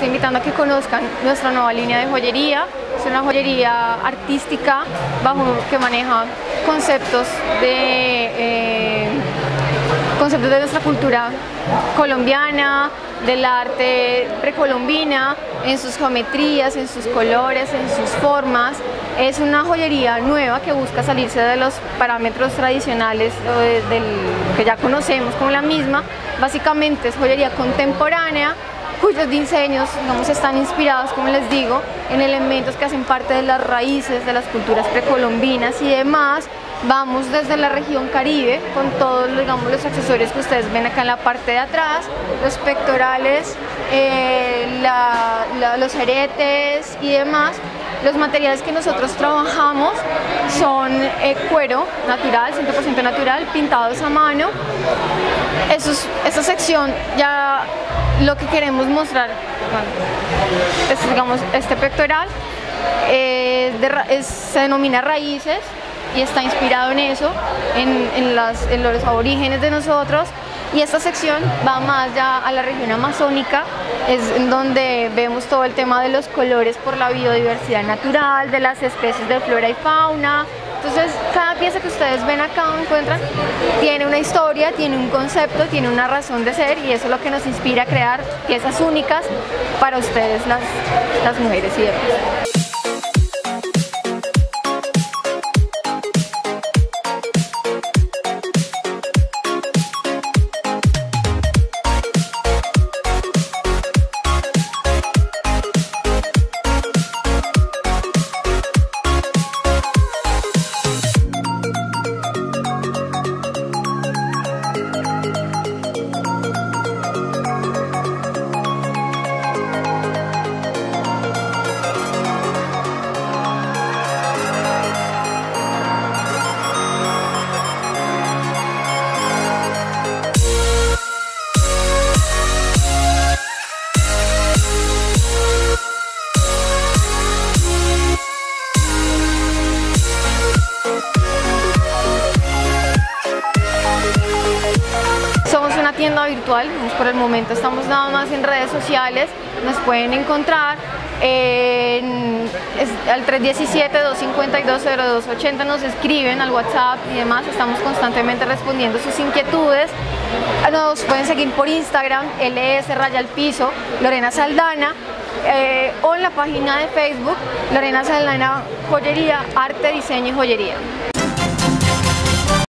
estoy invitando a que conozcan nuestra nueva línea de joyería. Es una joyería artística bajo que maneja conceptos de, eh, conceptos de nuestra cultura colombiana, del arte precolombina, en sus geometrías, en sus colores, en sus formas. Es una joyería nueva que busca salirse de los parámetros tradicionales del, que ya conocemos como la misma. Básicamente es joyería contemporánea cuyos diseños están inspirados, como les digo, en elementos que hacen parte de las raíces de las culturas precolombinas y demás. Vamos desde la región Caribe con todos digamos, los accesorios que ustedes ven acá en la parte de atrás, los pectorales, eh, los aretes y demás. Los materiales que nosotros trabajamos son eh, cuero natural, 100% natural, pintados a mano. Eso esa sección ya lo que queremos mostrar, es, digamos, este pectoral se denomina raíces y está inspirado en eso, en, en, los aborígenes de nosotros. Y esta sección va más ya a la región amazónica, es en donde vemos todo el tema de los colores por la biodiversidad natural, de las especies de flora y fauna, entonces, cada pieza que ustedes ven acá o encuentran tiene una historia, tiene un concepto, tiene una razón de ser y eso es lo que nos inspira a crear piezas únicas para ustedes las, mujeres y demás. Tienda virtual, por el momento estamos nada más en redes sociales, nos pueden encontrar en, al 317-252-0280 nos escriben al WhatsApp y demás, estamos constantemente respondiendo sus inquietudes. Nos pueden seguir por Instagram, LS Raya al Piso, Lorena Saldana, eh, o en la página de Facebook, Lorena Saldana Joyería, Arte, Diseño y Joyería.